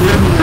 Yeah.